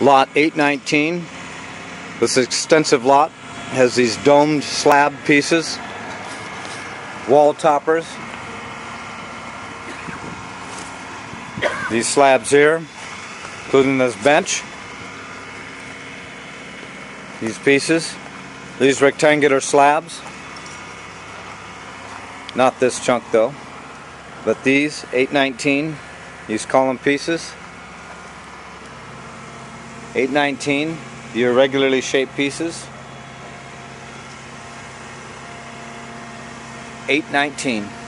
lot 819. This extensive lot has these domed slab pieces, wall toppers, these slabs here, including this bench, these pieces, these rectangular slabs, not this chunk though, but these 819, these column pieces, 819, the irregularly shaped pieces. 819.